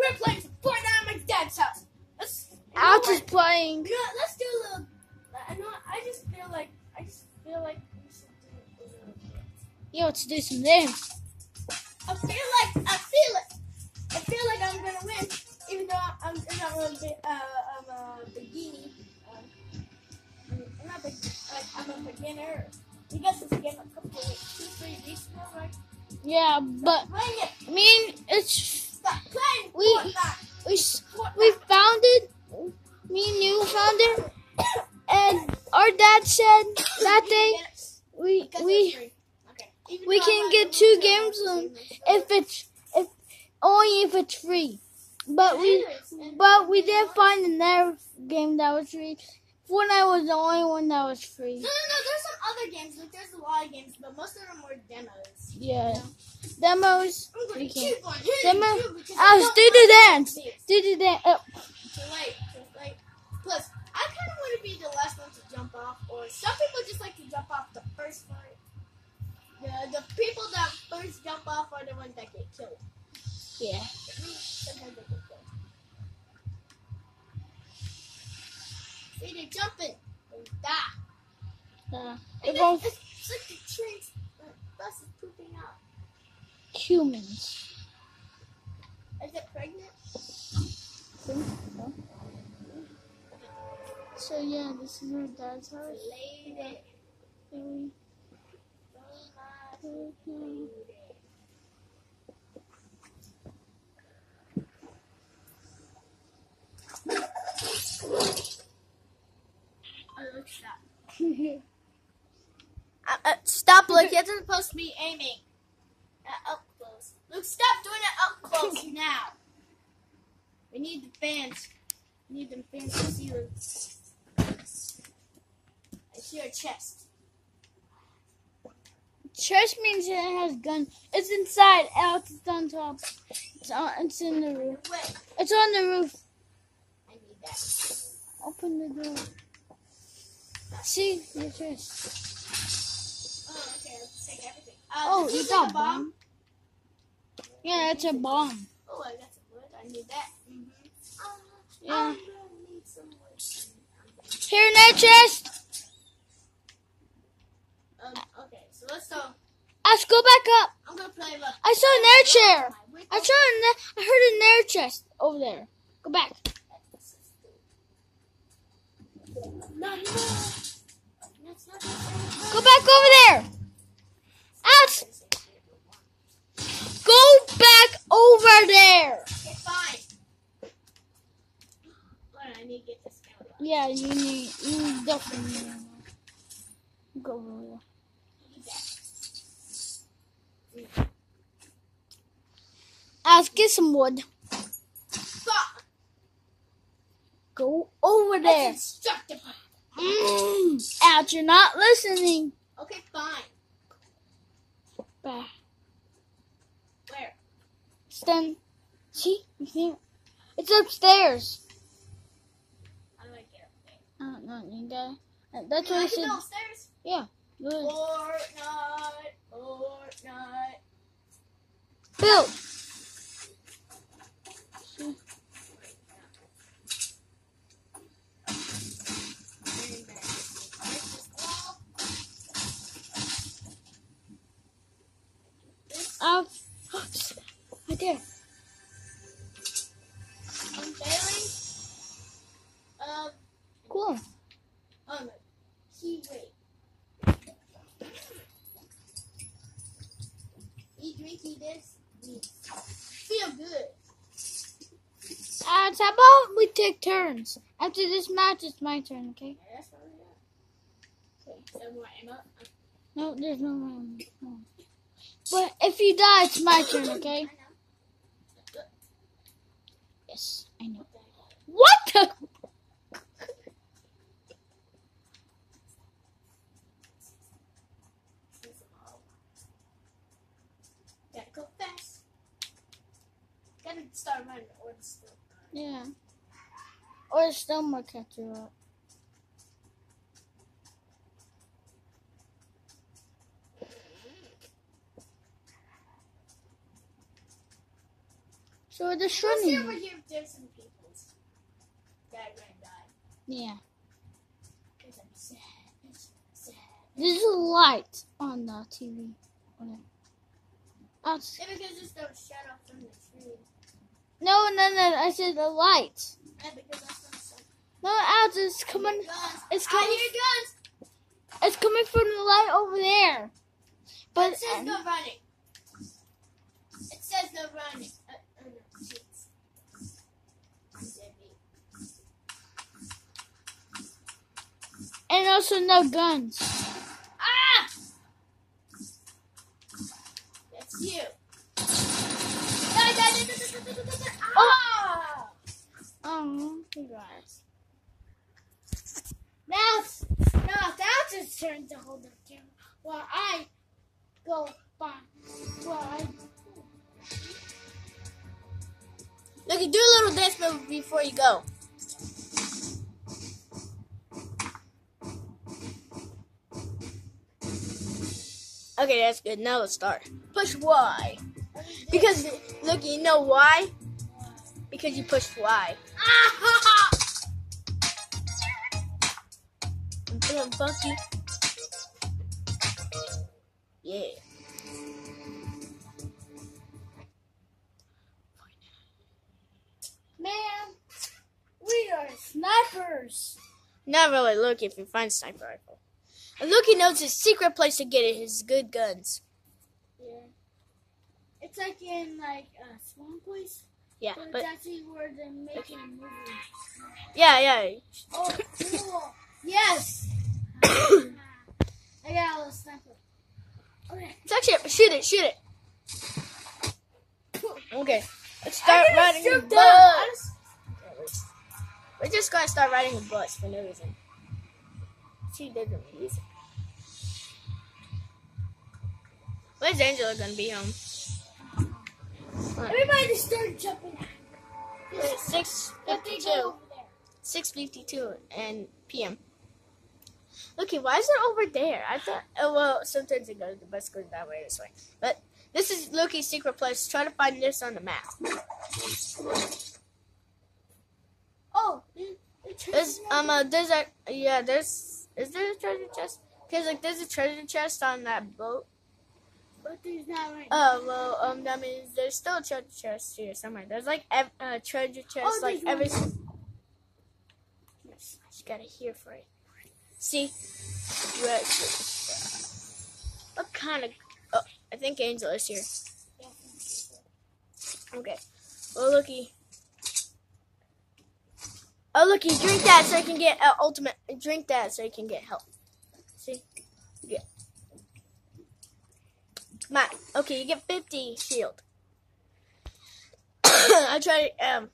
We're playing some Fortnite at my dad's house. Let's. you know Alex what? is playing. Know, let's do a little. I know. I just feel like. I just feel like we should do a little bit. Yo, let's do some dance. I feel like. I feel it. I feel like I'm gonna win, even though I'm, I'm not really. Uh, I'm a beginner. Uh, I'm not big. Like I'm a beginner. You guys this game a couple, two, three weeks ago, right? Yeah, but I mean, it's We- we we found it. Me and you found it, and our dad said that day we we it's free. Okay. Even we can get two games play on it, if it's if only if it's free. But we It is, and- but we did find another game that was free. Fortnite was the only one that was free. no, no. No. There's some other games. Like there's a lot of games, but most of them were demos. Yeah, demos. We to can- keep on hitting Demo- you I I was don't do the dance. Do the dance. Oh, Too late. Too late. Plus, I kind of want to be the last one to jump off, or some people just like to jump off the first part. The the people that first jump off are the ones that get killed. yeah. Me, sometimes they get killed. See, they're jumping. They die. Uh, And it's, it's, like the train. The humans. Is it pregnant? So yeah, this is our dad's house. Lady. And Oh my we- lady. Oh, look at. Uh, uh, stop, looking. You're supposed to be aiming up close. Luke, stop doing it up close now. We need the fans. We need them fans to see Luke. I see your chest. Chest means it has gun. It's inside. Alex, it's on top. It's on. It's in the roof. Wait, It's on the roof. I need that. Open the door. See your chest. Oh, okay. Let's take everything. Uh, Oh, you got a bomb. Yeah, it's a bomb. Oh, I got some wood. I need that. Mm-hmm. Yeah. Need some. Here in that chest. Um, okay, so let's go. Let's go back up. I'm gonna play the. I saw an air chair. I saw an. air- I heard an air chest over there. Go back. No, no. That's not. Go back over there. Yeah, you need. You definitely need. to Go over there. That. Get some wood. Fuck. Go over there. Mm. Alex, you're not listening. Okay, fine. Back. Where? Stand. See? You think? It's upstairs. How do I get I don't know. Uh, you got. That's what I I downstairs? Yeah. Good. Fortnite, Fortnite. Bill. How about we take turns? After this match, it's my turn, okay? More. No, there's no. No. But if you die, it's my turn, okay? Yes, I know. What the? Gotta go fast. Gotta start running or still. Yeah. Or still more catch you up. So we're Let's see over here if there's some people that ran die. Yeah. Because I'm sad. Sad. There's a light on the TV. Okay. Alex. Yeah, because it's the shadow from the. No, no, no. I said the light. Yeah, because that's from sun. No, Alex, it's coming. It's I coming. hear guns. It's coming from the light over there. But it says no running. It says no running. Uh, uh, no. And also no guns. Ah! That's you. Oh! Um, congrats. Now, now that's his turn to hold the camera while I go by. Well, I... Look, you do a little dance move before you go. Okay, that's good. Now let's start. Push Y. Because, look, you know why? Because you pushed Y. I'm feeling funky. Yeah. Man, we are snipers. Not really. Look, if you find sniper rifle. And look, he knows his secret place to get it. His good guns. Yeah. It's like in like a swamp place, Yeah, but, but it's actually where they're making a movie. yeah, yeah. Oh, cool. yes. I got a little sniper. Okay. It's actually shoot it, shoot it. Okay, let's start riding a bus. just- We're just gonna start riding a bus for no reason. There's the music. Where's Angela gonna be home? Everybody just started jumping. Six fifty-two. go over there. Six fifty-two and p.m. Okay, why is it over there? I thought. Oh well, sometimes it goes. The bus goes that way, this way. But this is Loki's secret place. Try to find this on the map. Oh, There's um a there's a yeah there's is there a treasure chest? Cause like there's a treasure chest on that boat. But there's not right. Oh well um that means there's still a treasure chest here somewhere. There's like ev- a treasure chest Oh, like every. one. Yes, I just gotta hear for it. See. What kind of? Oh, I think Angel is here. Okay. Well, looky. Oh, looky, drink that so I can get uh, ultimate. Drink that so you can get help. See? On. Okay, you get 50 shield. I try to um,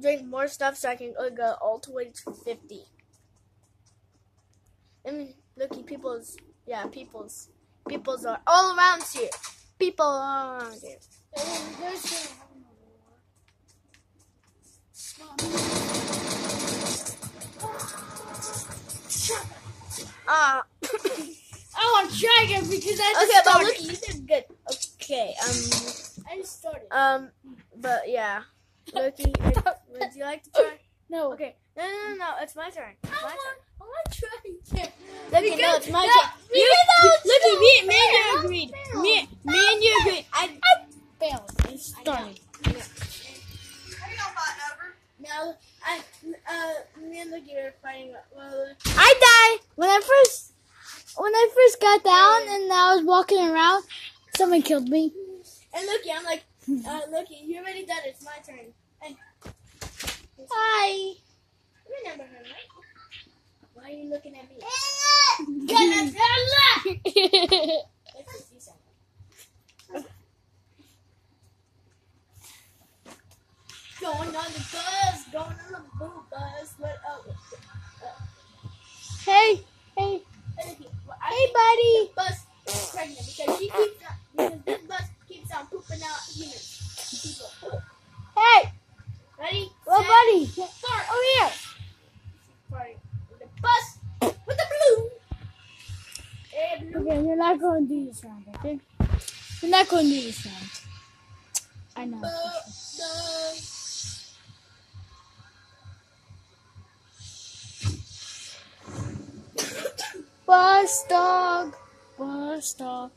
drink more stuff so I can uh, go all the way to 50. And looky, people's. Yeah, people's. People's are all around here. People are around here. There's- there's the- Ah. I want to try again because I just okay, but started. look, you did good. Okay, um, I just started. um, but yeah, Loki, would, would you like to try? no. Okay, no, no, no, no, it's my turn. It's I my turn. want, I want to try again. Loki, no, it's my that- turn. You, because that was Loki, so me, me and you agreed. Me, me and you agreed. I, Failed. I started. no, I, uh, me and Loki are fighting. Well, I die. When I first, when I first got down and I was walking around, someone killed me. And Loki, I'm like, uh, Loki, you already done it. It's my turn. And Hi. you remember her, right? Why are you looking at me? Gonna Let's just do something. Going on the bus, going on the boo bus. Sekunde ist Bus dog. Bus dog.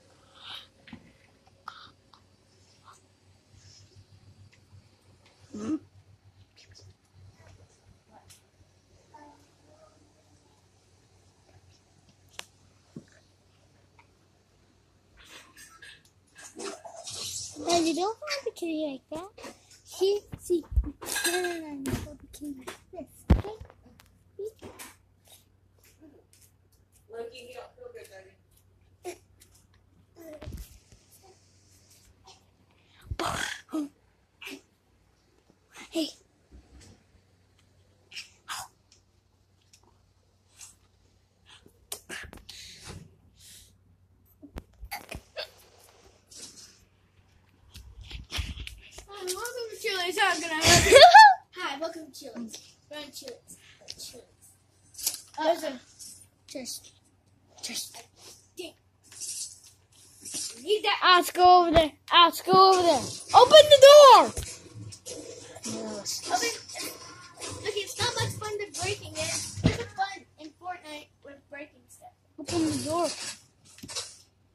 Mm-hmm. You don't have a kitty like that. See, see, no, no, no, no, hold the kitty like this, okay? Lucky you don't feel good, Daddy. Hey. Hi, welcome to Chili's. How can I help you? Hi, welcome to Chili's. We're on Chili's. Chili's. Uh, there's a just. need that. Let's go over there. Let's go over there. Open the door. Yes. Open. Look, it's not much fun to breaking it. It's fun in Fortnite with breaking stuff. Open the door.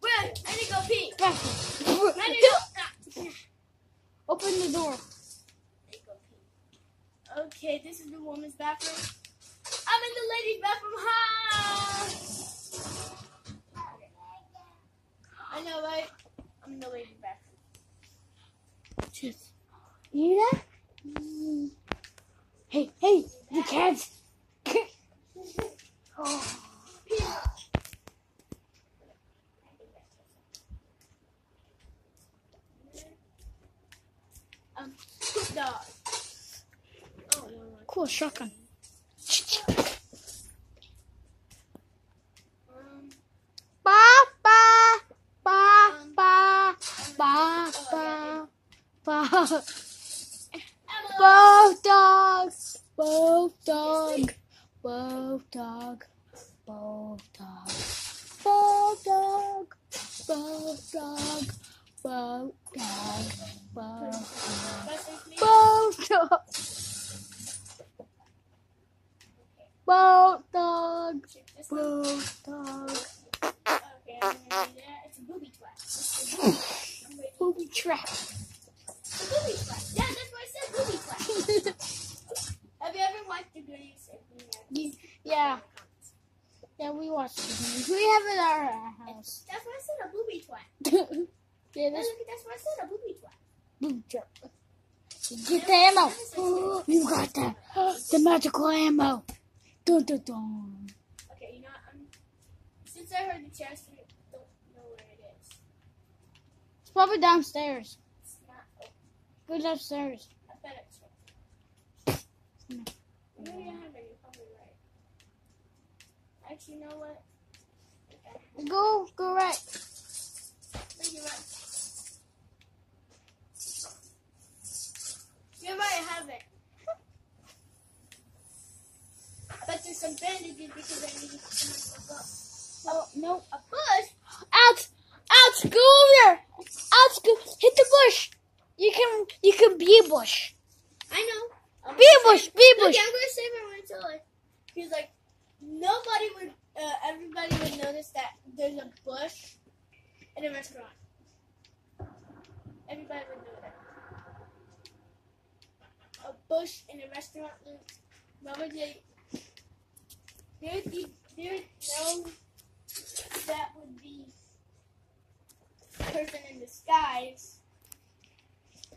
Wait, I need to go pee. Back. I need to go. Ah. Open the door. I need to go pee. Okay, this is the woman's bathroom. I'm in the ladies' bathroom. Hi. I know, right? I'm in the ladies' bathroom. Just. You hear that? Mm. Hey, hey, the cats. oh. Um, dog. Cool shotgun. Ba ba ba ba ba ba ba. Both dogs. Both dog. Both dog. Both dog. Both dog. Both dog. Both dog. Both dog. Both dog. Both dog. Check this one. Both dog. Okay, I'm gonna do that. It's a booby trap. It's a booby trap. Booby trap. It's a booby trap. Yeah, that's why I said booby trap. Have you ever watched the Goonies? Ye- yeah. Yeah, we watched the movies. We have it at our house. That's why I said a booby trap. yeah, That's, that's why I said a booby trap. booby trap. Get the ammo. you got that. The magical ammo. Dun, dun, dun. Okay, you know what? I'm, since I heard the chest, I don't know where it is. It's probably downstairs. It's not. Oh, Go downstairs. I bet it's. Maybe I have it. You're probably right. Actually, you know what? I think I have it. Go, go right. Bush. I know. I'm Be a gonna bush, save- be a Look, bush. I'm gonna save it until like, because like, nobody would, uh, everybody would notice that there's a bush in a restaurant. Everybody would know that. A bush in a restaurant. Why would they? There'd be, there's no, that would be person in disguise.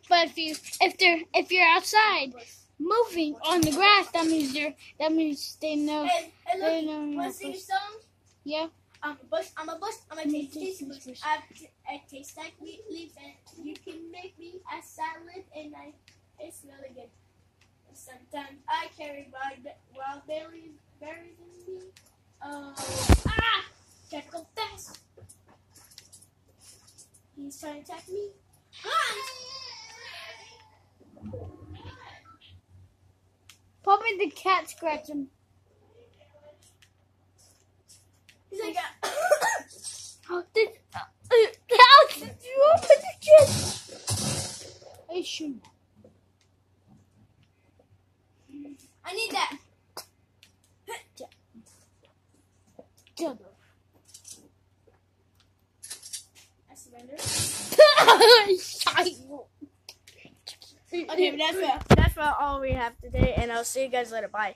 But if you, if they're, if you're outside moving on the grass, that means you're, that means they know. And They look, know wanna sing a song? Yeah. I'm a bush, I'm a bush, I'm a tasty, tasty bush. I, I taste like wheat leaves and you can make me a salad and I taste really good. Sometimes I carry wild, wild berries, berries in me. Oh, ah! Go fast. He's trying to attack me. Run! Probably the cat scratched him. He's like, How did, uh, uh, how did you open the chest? I should. I need that. Juggle. What all we have today, and I'll see you guys later. Bye.